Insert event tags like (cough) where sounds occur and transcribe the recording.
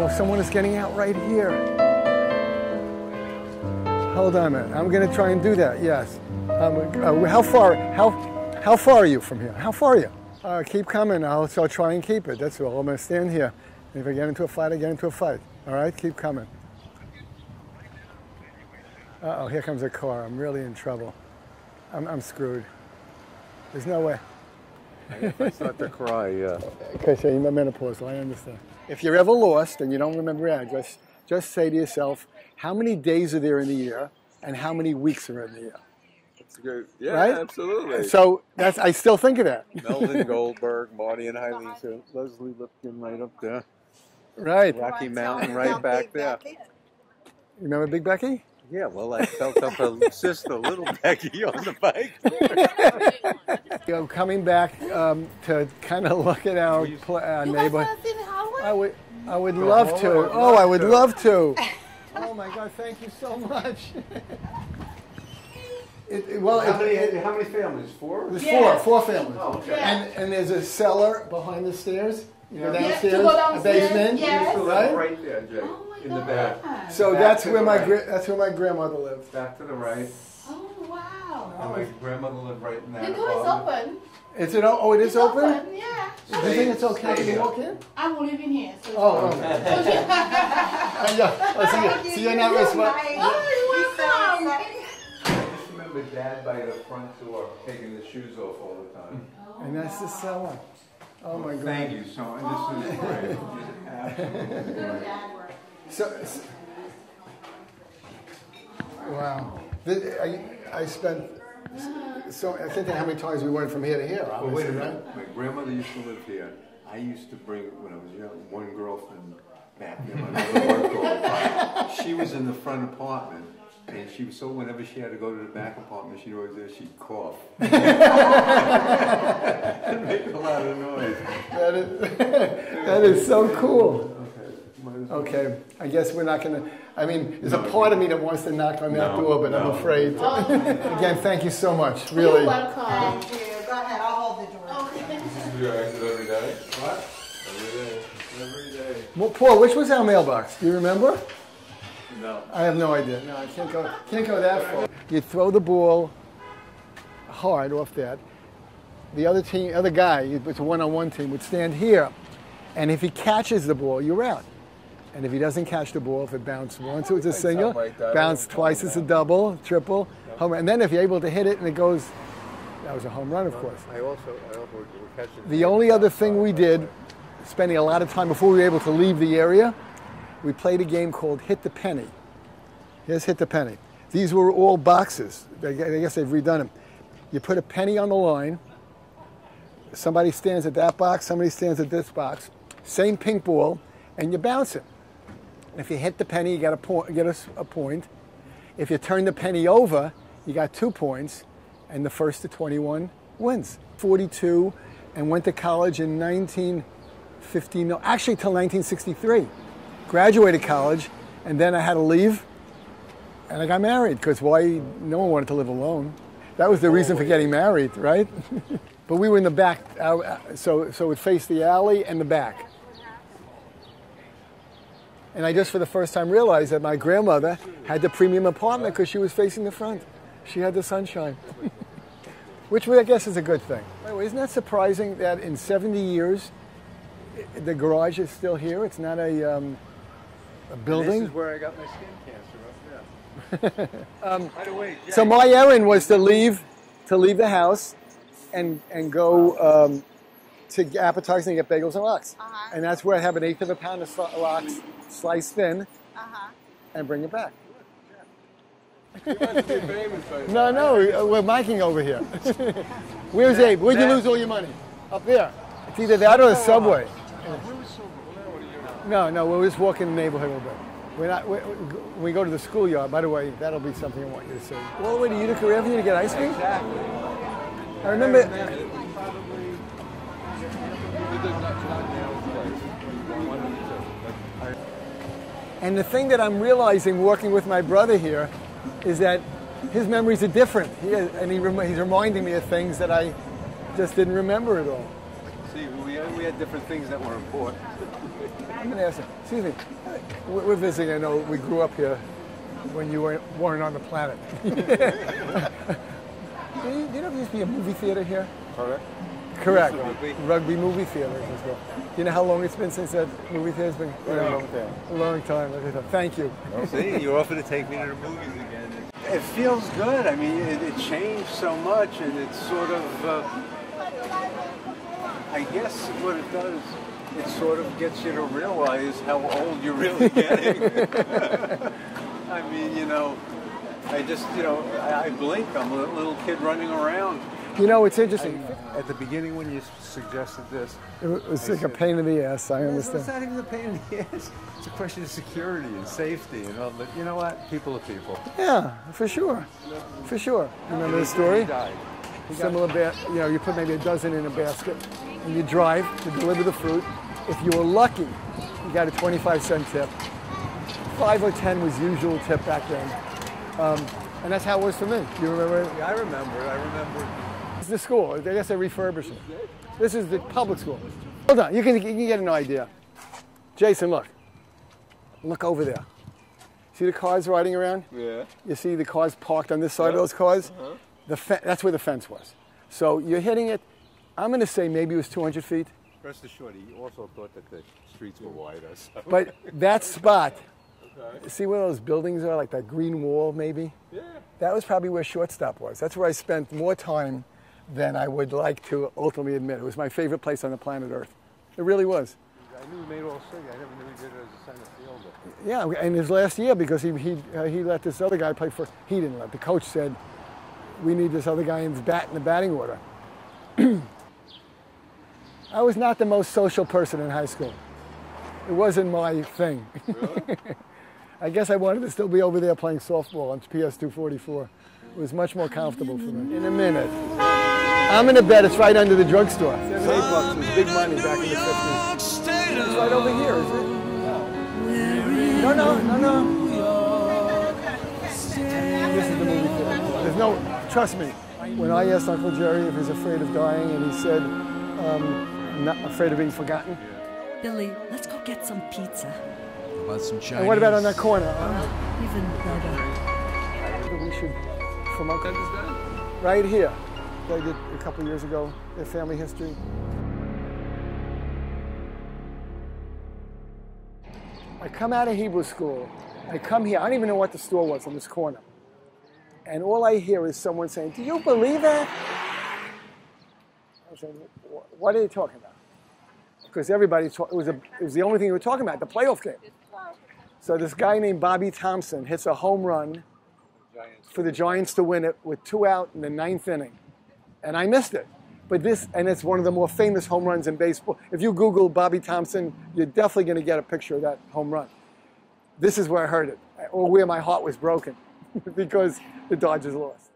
52nd. Oh, someone is getting out right here. Hold on a minute. I'm going to try and do that. Yes. Um, uh, how far? How how far are you from here? How far are you? Uh, keep coming. I'll, I'll try and keep it. That's all. I'm going to stand here. If I get into a fight, I get into a fight. All right. Keep coming. Uh oh, here comes a car. I'm really in trouble. I'm, I'm screwed. There's no way. If I start to cry, yeah. Because you're menopausal, I understand. If you're ever lost and you don't remember your address, just say to yourself, how many days are there in the year and how many weeks are in the year? That's good. Yeah, Right? absolutely. So that's I still think of that. Melvin (laughs) Goldberg, Marty and Eileen, so Leslie Lipkin right up there. Right. Rocky Mountain right back there. You remember Big Becky? Yeah, well, I felt up a sister, little (laughs) Becky, on the bike. (laughs) You (laughs) know, coming back um, to kind of look at our pl- uh, You neighborhood. want to see Howard? I would, I would Go love home, to. I would Oh, I would to. love to. Oh my God! Thank you so much. It, it- well, How it- many, how many families? Four? There's Yes. four, four families. Oh, okay. And and there's a cellar behind the stairs. You go Yeah. Yes, to downstairs, go a downstairs, basement. yes. Right? Right there, Jay, Oh my in the God. back. So Back that's to where the my right. gra- that's where my grandmother lived. Back to the right. Oh, wow. And my grandmother lived right in that The door is apartment. open. Is it? o- Oh, it is It's open. Yeah. Do you think it's okay Stay to here. walk in? I'm living here. So Oh, okay. (laughs) Uh, yeah. Oh, so, you, so you're not responsible. Oh, you're welcome. I just remember Dad by the front door taking his shoes off all the time. And that's the cellar. Oh my God. Thank you so much. This is great. Absolutely great. So, s- wow. I, I spent so I you how many times we went from here to here. Well, wait a minute. right? My grandmother used to live here. I used to bring, when I was young, one girlfriend back then. My all the. She was in the front apartment. And she was so, whenever she had to go to the back apartment, she'd always there, she'd cough. (laughs) make a lot of noise. That is, (laughs) that is so cool. Okay. might as well. Okay, I guess we're not gonna. I mean, there's a part of me that wants to knock on that No, door, but I'm no. afraid. Oh. (laughs) Again, thank you so much. You're Really. welcome. Thank you. Go ahead, I'll hold the door. Okay. Do you exit every day? What? Every day. Every day. Well, Paul, which was our mailbox? Do you remember? No. I have no idea. No, I can't go. Can't go that far. You throw the ball hard off that. The other team, other guy, it's a one-on-one team, would stand here, and if he catches the ball, you're out. And if he doesn't catch the ball, if it bounced once, it was a single. like. Bounced twice, it's a double, triple, home run. And then if you're able to hit it and it goes, that was a home run, of course. I also, I also were catching. The only other thing we did, spending a lot of time before we were able to leave the area, we played a game called Hit the Penny. Here's Hit the Penny. These were all boxes. I guess they've redone them. You put a penny on the line. Somebody stands at that box, somebody stands at this box. Same pink ball, and you bounce it. And if you hit the penny, you got a, point, get a, a point. If you turn the penny over, you got two points, and the first to 21 wins. 42, and went to college in 1950, no, actually till 1963. Graduated college, and then I had to leave, and I got married because why? No one wanted to live alone. That was the reason for getting married, right? (laughs) but we were in the back, uh, so so it faced the alley and the back. And I just for the first time realized that my grandmother had the premium apartment because she was facing the front. She had the sunshine, (laughs) which I guess is a good thing. By the way, isn't that surprising that in 70 years, the garage is still here? It's not a, um, a building. This is where I got my skin cancer up there. (laughs) um, By the way, Jack, So my errand was to leave, to leave the house, and and go um, to appetizing and get bagels and lox. Uh-huh. And that's where I have an eighth of a pound of sli- lox sliced thin, Uh-huh. and bring it back. you must be famous by No, no, we're miking over here. (laughs) Where's Abe? Where'd you lose all your money? Up there. It's either that or the subway. No, no, we're just walking the neighborhood a little bit. We're not. we when we go to the schoolyard. By the way, that'll be something I want you to see. All the way to Utica Avenue to get ice cream. Exactly. I remember. And the thing that I'm realizing working with my brother here is that his memories are different. He and he rem- he's reminding me of things that I just didn't remember at all. See, we had, we had different things that were important. I'm going to ask you, excuse me, we're we're visiting, I know we grew up here when you weren't, weren't on the planet. (laughs) do, you, do you know if there used to be a movie theater here? Correct. Correct. Rugby. Rugby movie theater as well. Do you know how long it's been since that movie theater's been? Very long time. A long time. okay, Thank you. See, you're offered to take me to the movies again. It feels good. I mean, it, it changed so much, and it's sort of, uh, I guess what it does, it sort of gets you to realize how old you're really (laughs) getting. I mean, you know, I just, you know, I, I blink. I'm a little kid running around. You know, it's interesting. At the beginning, when you suggested this, It was like a pain in the ass, I understand. It's not even a pain in the ass. It's a question of security and safety and all. You know what? People are people. Yeah, for sure. For sure. Remember the story? He died. Similar, ba- you know, you put maybe a dozen in a basket and you drive to deliver the fruit. If you were lucky, you got a 25 cent tip. Five or 10 was usual tip back then. Um, and that's how it was for me. Do You remember? Yeah, I remember. I remember. The school. I guess they refurbished it. This is the public school. Hold on, you can, you can get an idea. Jason, look. Look over there. See the cars riding around? Yeah. You see the cars parked on this side of those cars? Uh-huh. The fe- that's where the fence was. So you're hitting it, I'm going to say maybe it was 200 feet. Rest assured, he also thought that the streets were wider. So. But that (laughs) spot, okay. see where those buildings are, like that green wall maybe? yeah. That was probably where shortstop was. That's where I spent more time than I would like to ultimately admit. It was my favorite place on the planet Earth. It really was. I knew he made all city. I never knew he did it as a center fielder. Yeah, and his last year because he he uh, he let this other guy play for. He didn't let. The coach said, "We need this other guy in the bat in the batting order." (clears throat) I was not the most social person in high school. It wasn't my thing. (laughs) I guess I wanted to still be over there playing softball on PS 244. It was much more comfortable for me. In a minute. I'm gonna bet it's right under the drugstore. Seven, eight bucks was big money back in the 50s. It's right over here, is it? No, no, no, no. This is the movie theater. There's no, trust me, when I asked Uncle Jerry if he's afraid of dying, and he said, um, not afraid of being forgotten. Billy, let's go get some pizza. About some Chinese. And what about on that corner? Uh, Even better. we should, from Uncle, right here. They did a couple years ago, their family history. I come out of Hebrew school. I come here. I don't even know what the store was on this corner. And all I hear is someone saying, Do you believe that? I was saying, What are you talking about? Because everybody, talk, it, was a, it was the only thing we were talking about, the playoff game. So this guy named Bobby Thomson hits a home run for the Giants to win it with two out in the ninth inning. And I missed it. But this, and it's one of the more famous home runs in baseball. If you Google Bobby Thomson, you're definitely going to get a picture of that home run. This is where I heard it, or where my heart was broken, (laughs) because the Dodgers lost.